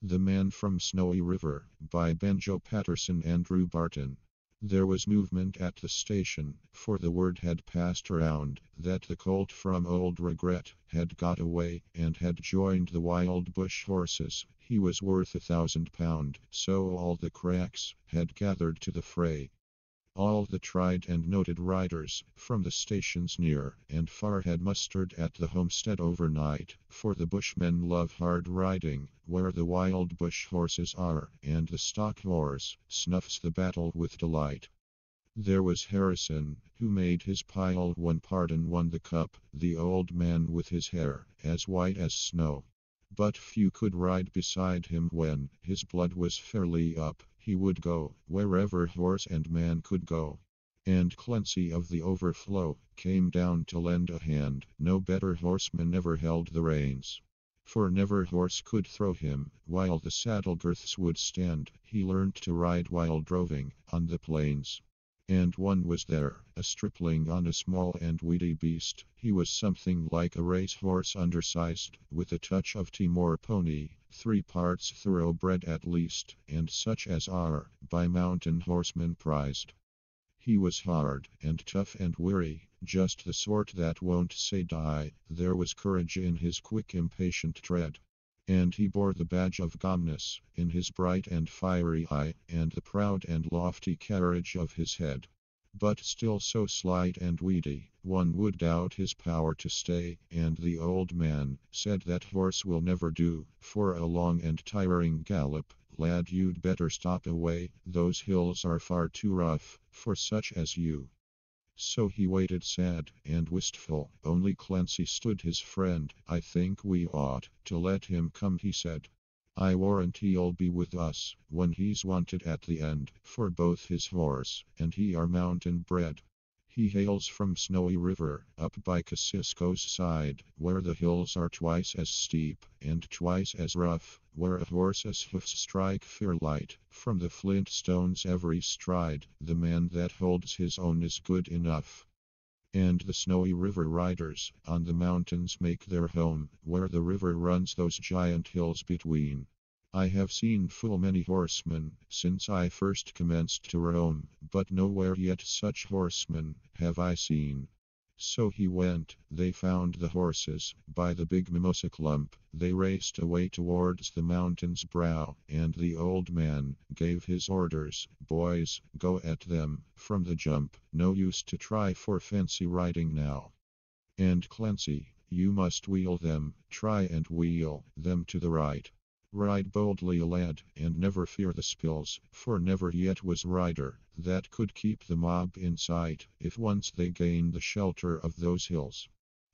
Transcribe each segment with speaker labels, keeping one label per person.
Speaker 1: The Man from Snowy River by Banjo Paterson Andrew Barton. There was movement at the station, for the word had passed around that the colt from Old Regret had got away and had joined the wild bush horses. He was worth a thousand pound, so all the cracks had gathered to the fray. All the tried and noted riders from the stations near and far had mustered at the homestead overnight, for the bushmen love hard riding where the wild bush horses are, and the stock horse snuffs the battle with delight. There was Harrison, who made his pile when Pardon won the cup, the old man with his hair as white as snow. But few could ride beside him when his blood was fairly up. He would go wherever horse and man could go. And Clancy of the Overflow came down to lend a hand. No better horseman ever held the reins. For never horse could throw him while the saddle girths would stand. He learned to ride while droving on the plains. And one was there, a stripling on a small and weedy beast. He was something like a racehorse undersized, with a touch of Timor pony, three parts thoroughbred at least, and such as are, by mountain horsemen prized. He was hard and tough and weary, just the sort that won't say die. There was courage in his quick, impatient tread. And he bore the badge of Gomness in his bright and fiery eye, and the proud and lofty carriage of his head. But still so slight and weedy, one would doubt his power to stay, and the old man said that horse will never do for a long and tiring gallop. Lad, you'd better stop away, those hills are far too rough for such as you. So he waited sad and wistful. Only Clancy stood his friend. I think we ought to let him come, he said. I warrant he'll be with us when he's wanted at the end, for both his horse and he are mountain bred. He hails from Snowy River, up by Kosciuszko's side, where the hills are twice as steep and twice as rough, where a horse's hoofs strike fear light from the flint stones every stride. The man that holds his own is good enough. And the Snowy River riders on the mountains make their home where the river runs those giant hills between. I have seen full many horsemen since I first commenced to roam, but nowhere yet such horsemen have I seen. So he went, they found the horses by the big mimosa clump, they raced away towards the mountain's brow, and the old man gave his orders, boys, go at them, from the jump, no use to try for fancy riding now. And Clancy, you must wheel them, try and wheel them to the right. Ride boldly, lad, and never fear the spills, for never yet was rider that could keep the mob in sight if once they gained the shelter of those hills.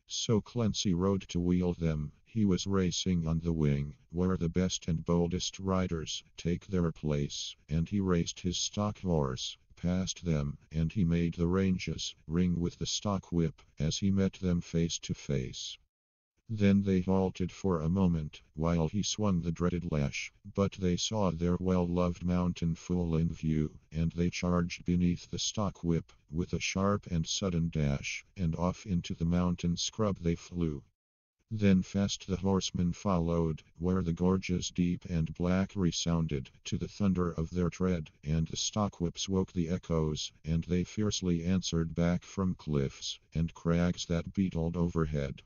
Speaker 1: So Clancy rode to wheel them. He was racing on the wing, where the best and boldest riders take their place, and he raced his stock horse past them, and he made the ranges ring with the stock whip as he met them face to face. Then they halted for a moment while he swung the dreaded lash, but they saw their well loved mountain full in view, and they charged beneath the stock whip with a sharp and sudden dash, and off into the mountain scrub they flew. Then fast the horsemen followed, where the gorges deep and black resounded to the thunder of their tread, and the stock whips woke the echoes, and they fiercely answered back from cliffs and crags that beetled overhead.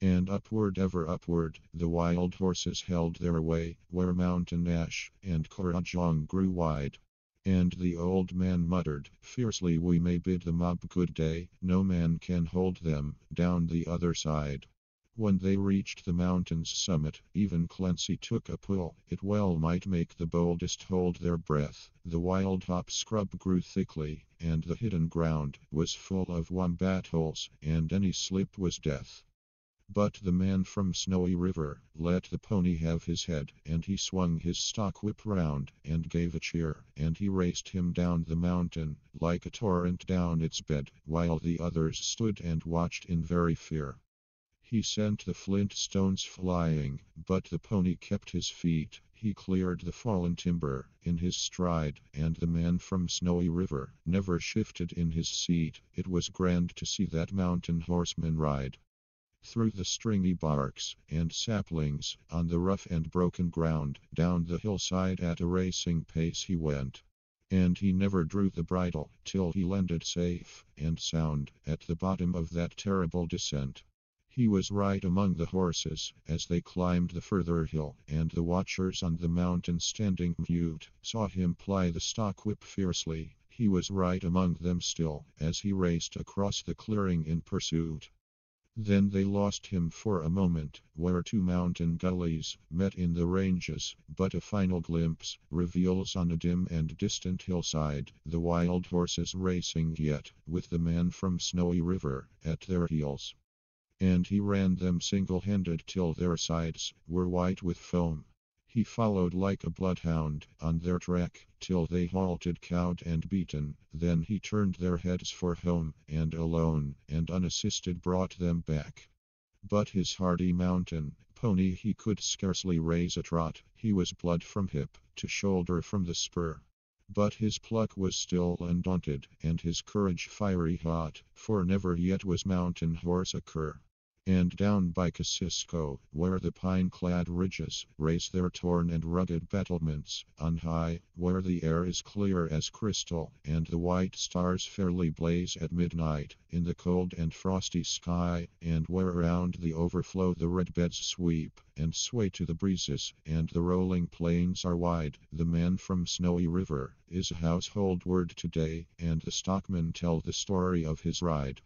Speaker 1: And upward, ever upward, the wild horses held their way, where mountain ash and kurrajong grew wide. And the old man muttered, Fiercely we may bid the mob good day, no man can hold them down the other side. When they reached the mountain's summit, even Clancy took a pull. It well might make the boldest hold their breath. The wild hop scrub grew thickly, and the hidden ground was full of wombat holes, and any slip was death. But the man from Snowy River let the pony have his head, and he swung his stock whip round and gave a cheer, and he raced him down the mountain like a torrent down its bed, while the others stood and watched in very fear. He sent the flint stones flying, but the pony kept his feet. He cleared the fallen timber in his stride, and the man from Snowy River never shifted in his seat. It was grand to see that mountain horseman ride. Through the stringy barks and saplings, on the rough and broken ground, down the hillside at a racing pace he went. And he never drew the bridle till he landed safe and sound at the bottom of that terrible descent. He was right among the horses as they climbed the further hill, and the watchers on the mountain standing mute saw him ply the stock whip fiercely. He was right among them still as he raced across the clearing in pursuit. Then they lost him for a moment, where two mountain gullies met in the ranges, but a final glimpse reveals on a dim and distant hillside the wild horses racing yet, with the man from Snowy River at their heels. And he ran them single handed till their sides were white with foam. He followed like a bloodhound on their track till they halted cowed and beaten. Then he turned their heads for home, and alone and unassisted brought them back. But his hardy mountain pony he could scarcely raise a trot. He was blood from hip to shoulder from the spur. But his pluck was still undaunted, and his courage fiery hot, for never yet was mountain horse a cur. And down by Kosciuszko, where the pine-clad ridges raise their torn and rugged battlements, on high, where the air is clear as crystal, and the white stars fairly blaze at midnight, in the cold and frosty sky, and where around the overflow the red beds sweep and sway to the breezes, and the rolling plains are wide, the man from Snowy River is a household word today, and the stockmen tell the story of his ride.